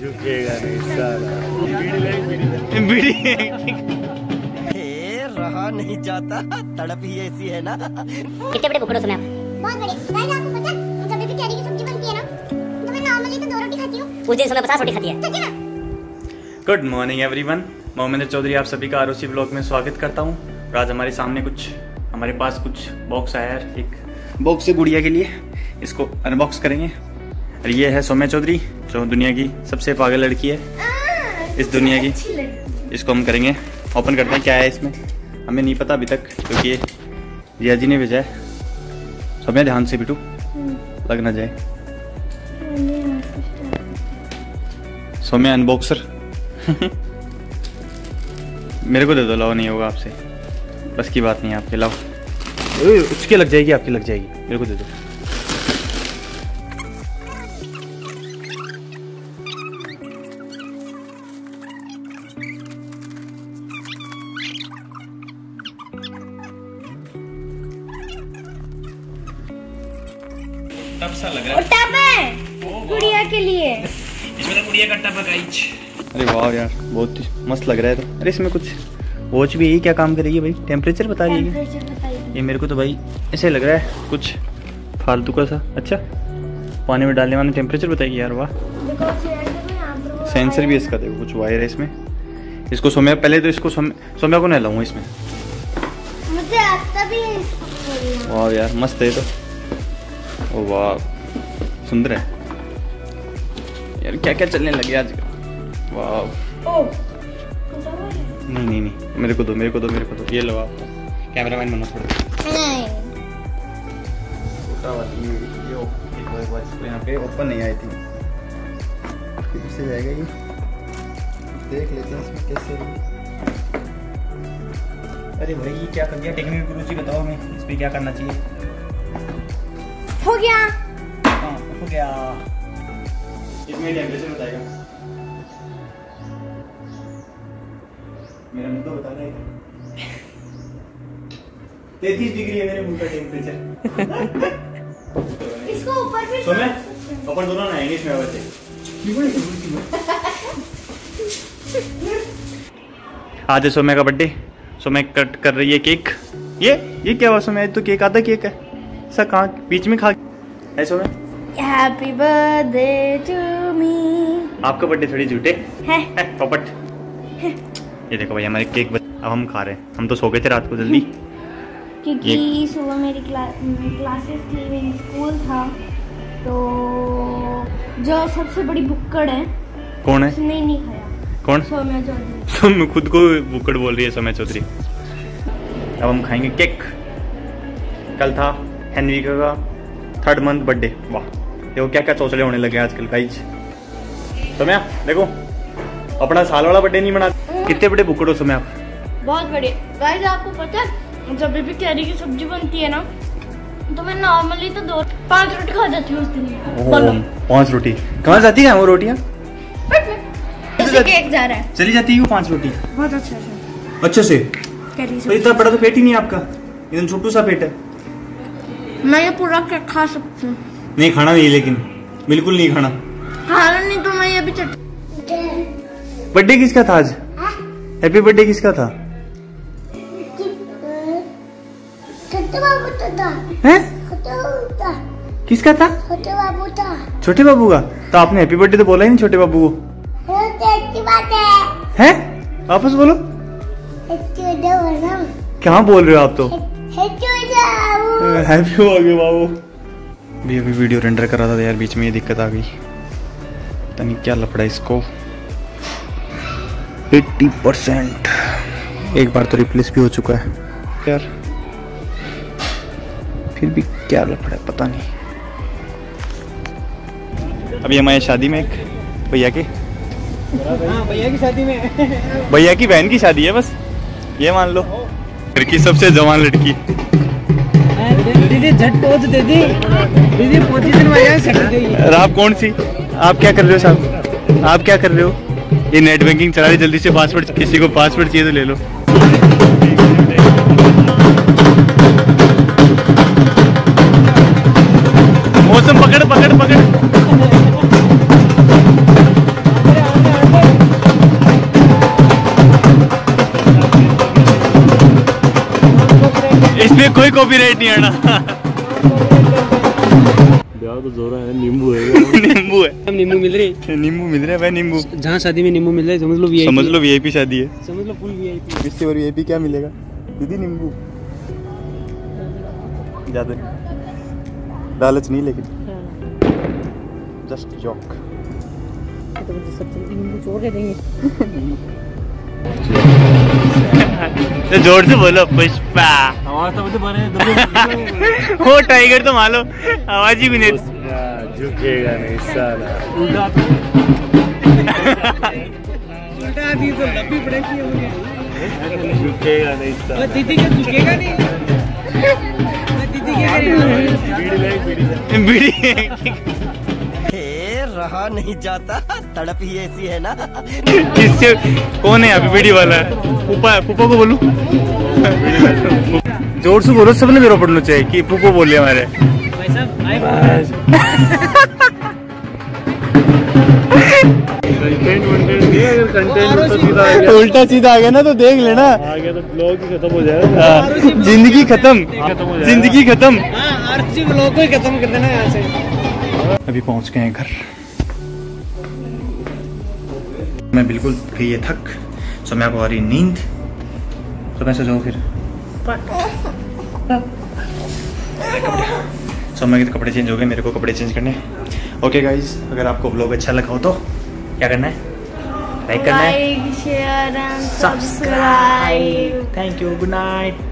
झुकेगा नहीं बीड़ी रहा नहीं जाता तड़प ही ऐसी है ना। कितने बड़े बुकड़ों समय बहुत बड़े गाइस आपको पता है? जब भी कैरी की सब्ज़ी बनती है ना तो मैं नॉर्मली तो दो रोटी खाती हूँ। उस दिन समय पचास रोटी खाती है। Good morning everyone Mohammed Chaudhary आप सभी का आरोसी ब्लॉग में स्वागत करता हूँ। और आज हमारे सामने कुछ हमारे पास कुछ बॉक्स आया है एक बॉक्स है गुड़िया के लिए। इसको अनबॉक्स करेंगे। और ये है सोम्या चौधरी जो दुनिया की सबसे पागल लड़की है। इस दुनिया की। इसको हम करेंगे। ओपन करते हैं क्या है इसमें? हमें नहीं पता अभी तक क्योंकि ये रिया जी ने भेजा है। सौम्या ध्यान से बिटू लग ना जाए। सौम्या अनबॉक्सर मेरे को दे दो लाओ नहीं होगा आपसे। बस की बात नहीं है आपके लाओ उसकी लग जाएगी आपकी लग जाएगी। मेरे को दे दो। टप सा लग रहा है। टब है? गुड़िया के लिए। इसमें तो गुड़िया का टप है गाइस अरे वाह यार बहुत मस्त लग रहा है तो। अरे इसमें कुछ वॉच भी यही क्या काम करेगी भाई? टेम्परेचर बता रही है ये मेरे को तो भाई ऐसे लग रहा है कुछ फालतू का सा। अच्छा पानी में डालने वाला टेम्परेचर बताएगी यार वाह। सेंसर भी इसका देखो कुछ वायर है इसमें। इसको सोम्या पहले तो इसको सोम्या सोम्या को नहलाऊँगा इसमें। मुझे आता भी है वाह यार मस्त है तो। ओ वाह सुंदर है। यार क्या क्या चलने लगे आजकल वाह नहीं नहीं नहीं। मेरे को दो मेरे को दो मेरे को दो। ये लो आप। कैमरा मैन बनो थोड़ा यहाँ पे। ओपन नहीं आई थी। फिर से जाएगा ये। देख लेते हैं इसमें कैसे अरे भाई ये क्या कर दिया? टेक्निकल गुरु जी बताओ हमें। इस क्या करना चाहिए? गया। हाँ हो गया? इसमें टेम्परेचर बताएगा मेरा मुँह तो बता रहा है तैतीस डिग्री है मेरे मुँह का टेम्परेचर इसको ऊपर भी सोमे अपन दोनों नहाएँगे इसमें वैसे। आज है सोम्या का बर्थडे सोम्या कट कर रही है केक ये ये क्या हुआ सोम्या? तो केक आधा केक है। ऐसा कहाँ बीच में खा है Saumya? Happy birthday to me आपका बर्थडे थोड़ी झूठे। है। है पपट ये देखो भाई हमारे केक अब हम खा रहे हैं। हम तो सो गए थे रात को जल्दी। क्योंकि सुबह मेरी क्लास क्लासेस थी मेरी स्कूल था। तो जो सबसे बड़ी बुक्कड़ है कौन है? उसने नहीं खाया। कौन? सौम्या चौधरी। तुम खुद को बुकड़ बोल रही है सोम्या चौधरी। अब हम खाएँगे केक कल था हेनविका का थर्ड मंथ बर्थडे वाह। देखो क्या क्या चौचले होने लगे आजकल गाइज़ सोम्या देखो। अपना साल वाला बर्थडे नहीं मना कितने बड़े बुकड़ हो सोम्या आप? बहुत बड़े। गाइस आपको पता है जब भी कैरी की सब्ज़ी बनती है ना तो मैं नॉर्मली तो दो पाँच रोटी खा जाती हूँ उस दिन। पाँच रोटी। कहाँ जाती है वो रोटियाँ? जा रहा है। चली जाती है वो पाँच रोटी? बहुत अच्छा है। अच्छे से? तो इतना बड़ा तो पेट ही नहीं आपका। एकदम छोटू सा पेट है। मैं ये पूरा केक खा सकती हूँ। नहीं खाना नहीं लेकिन बिल्कुल नहीं खाना। खाना नहीं तो मैं ये भी चट बर्थडे किसका था आज? हैप्पी बर्थडे किसका था? छोटे बाबू तो था। हैं? छोटे बाबू था। किसका था? छोटे बाबू था। छोटे बाबू का? तो आपने हैप्पी बर्थडे तो बोला ही नहीं छोटे बाबू को। तो अच्छी बात है। हैं? वापस बोलो। अच्छी क्या बोल रहे हो आप तो? हैप्पी हो गए बाबू भी अभी वीडियो रेंडर कर रहा था यार बीच में ये दिक्कत आ गई। पता नहीं क्या लपड़ा इसको। 80 परसेंट। एक बार तो रिप्लेस भी हो चुका है। यार फिर भी क्या लफड़ा है पता नहीं। अभी हमारे शादी में एक भैया के। भैया की शादी में। भैया की बहन की शादी है बस। ये मान लो। लड़की सबसे जवान लड़की। दीदी झट पहुँच दी दीदी। आप कौन सी? आप क्या कर रहे हो साहब? आप क्या कर रहे हो? ये नेट बैंकिंग चला रही, जल्दी से पासवर्ड किसी को पासवर्ड चाहिए तो ले लो। मौसम पकड़ पकड़ पकड़। कॉपीराइट नहीं आना। नींबू है। हम नींबू मिल रही? नींबू मिल रहा है भाई नींबू। जहाँ शादी में नींबू मिल रहा है समझ लो वी समझ लो वीआईपी शादी है। समझ लो फुल वीआईपी इससे और वीआईपी क्या मिलेगा? दीदी नींबू। ज़्यादा नहीं लालच नहीं लेकिन। जस्ट जॉक तो ज़ोर से बोलो पुष्पा। आवाज़ तो बने वो टाइगर तो मालो आवाज़ ही भी नहीं झुकेगा नहीं साला। उल्टा उल्टा आदमी तो लंबी पड़ेगी मुझे झुकेगा नहीं वो दीदी का झुकेगा नहीं। दीदी क्या करेगा बीड़ी हे रहा नहीं जाता। तड़प ही ऐसी है ना। किससे कौन है अभी बीड़ी वाला? पुपा पुपा को बोलू? ज़ोर से बोलो सबने मेरा पढ़ना चाहिए कि पुपो बोले हमारे। भाई उल्टा सीधा आ गया ना तो देख लेना। आ गया तो ब्लॉग ही खत्म हो जाएगा ज़िंदगी खत्म। ज़िंदगी खत्म। हाँ ब्लॉग को ही खत्म कर देना यहाँ से। अभी पहुँच गए हैं घर। मैं बिल्कुल गई है थक। सो मैं को आ रही नींद। तो मैं सो फिर। सो मैं के कपड़े चेंज हो गए मेरे को कपड़े चेंज करने। ओके गाइज़ अगर आपको ब्लॉग अच्छा लगा हो तो क्या करना है? लाइक करना है। Thank you good night